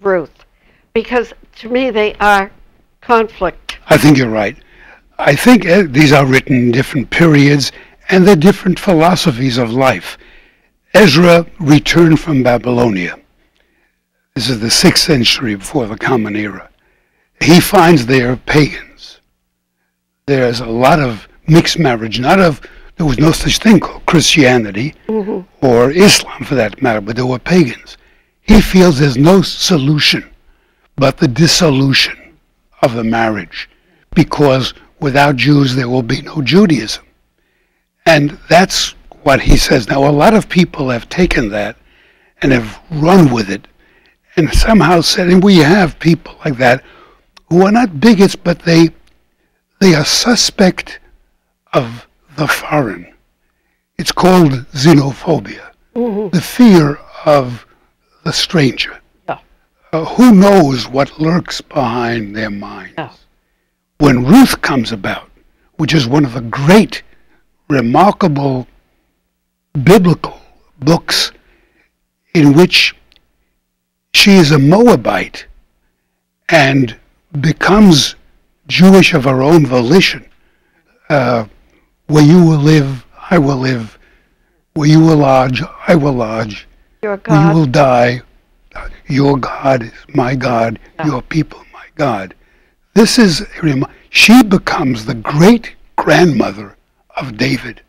Ruth? Because to me they are conflict. I think you're right. I think uh, these are written in different periods and they're different philosophies of life. Ezra returned from Babylonia. This is the 6th century before the Common Era. He finds there pagans. There's a lot of mixed marriage, not of, there was no such thing called Christianity or Islam for that matter, but there were pagans. He feels there's no solution but the dissolution of the marriage because without Jews there will be no Judaism. And that's what he says. Now, a lot of people have taken that and have run with it and somehow said, and we have people like that who are not bigots, but they, they are suspect of the foreign. It's called xenophobia, mm-hmm. the fear of the stranger. Yeah. Uh, who knows what lurks behind their minds? Yeah. When Ruth comes about, which is one of the great, remarkable biblical books in which she is a Moabite and becomes Jewish of her own volition. Uh, where you will live, I will live. Where you will lodge, I will lodge. Your Where you will die, your God is my God, Yeah. your people my God. This is, she becomes the great grandmother of David,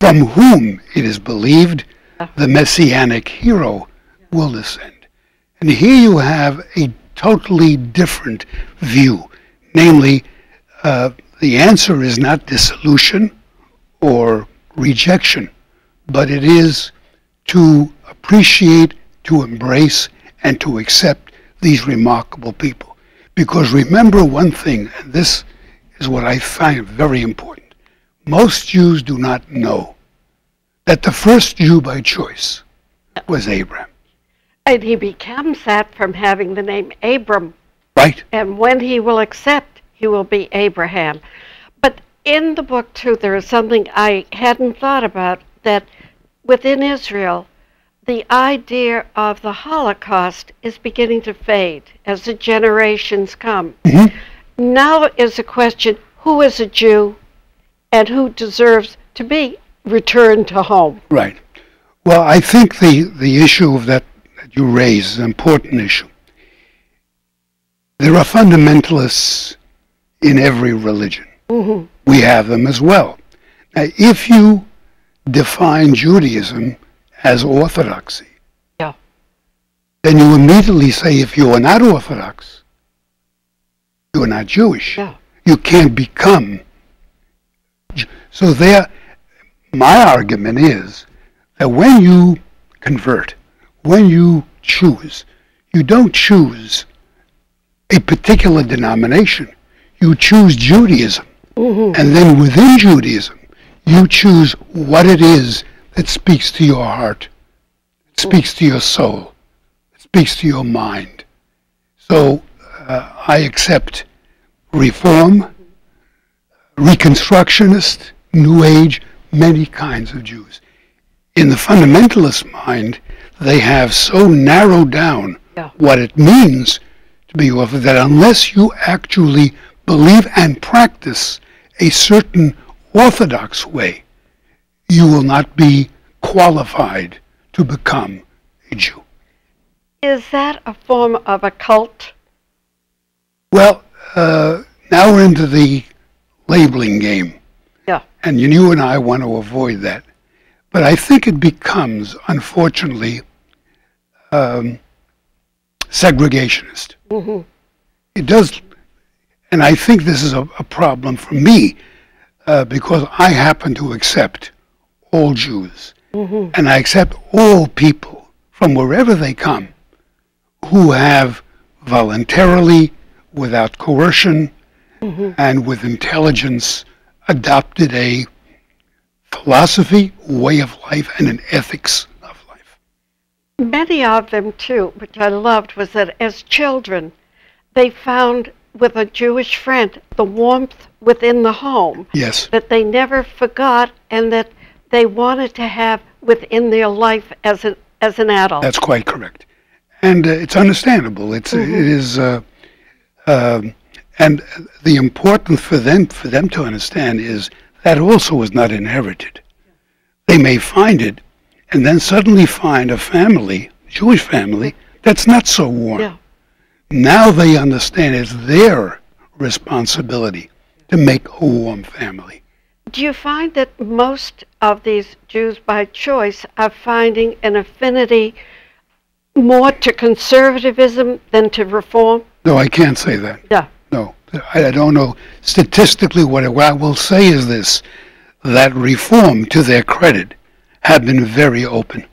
from whom it is believed the messianic hero will descend. And here you have a totally different view, namely, uh, the answer is not dissolution or rejection, but it is to appreciate, to embrace, and to accept these remarkable people. Because remember one thing, and this is what I find very important. Most Jews do not know that the first Jew by choice was Abraham, And he becomes that from having the name Abram. right? And when he will accept, he will be Abraham. But in the book, too, there is something I hadn't thought about that within Israel, the idea of the Holocaust is beginning to fade as the generations come. Mhm. Now is the question who is a Jew and who deserves to be returned to home? Right. Well, I think the, the issue of that, that you raise is an important issue. There are fundamentalists in every religion. hmm We have them as well. Now, if you define Judaism as orthodoxy, Yeah. then you immediately say if you are not Orthodox, you are not Jewish. Yeah. You can't become. So there, my argument is that when you convert, when you choose, you don't choose a particular denomination. You choose Judaism. hmm And then within Judaism, you choose what it is that speaks to your heart, speaks to your soul, speaks to your mind. So uh, I accept Reform, Reconstructionist, New Age, many kinds of Jews. In the fundamentalist mind, they have so narrowed down Yeah. what it means to be Orthodox that unless you actually believe and practice a certain Orthodox way, you will not be qualified to become a Jew. Is that a form of a cult? Well, uh, now we're into the labeling game. Yeah. And you, and I want to avoid that. But I think it becomes, unfortunately, um, segregationist. hmm It does, and I think this is a, a problem for me uh, because I happen to accept all Jews. Hmm and I accept all people from wherever they come who have voluntarily, without coercion, hmm and with intelligence adopted a philosophy, way of life, and an ethics of life. Many of them, too, which I loved, was that as children, they found with a Jewish friend the warmth within the home Yes, that they never forgot and that they wanted to have within their life as an, as an adult. that's quite correct. and uh, it's understandable. It's Mhm. it is, uh, um, and the important for them for them to understand is that also was not inherited. They may find it, and then suddenly find a family, Jewish family, that's not so warm. Yeah. Now they understand it's their responsibility to make a warm family. Do you find that most of these Jews by choice are finding an affinity more to conservatism than to reform? No, I can't say that. Yeah. No, I, don't know statistically what, I- what I will say is this: that reform, to their credit, have been very open.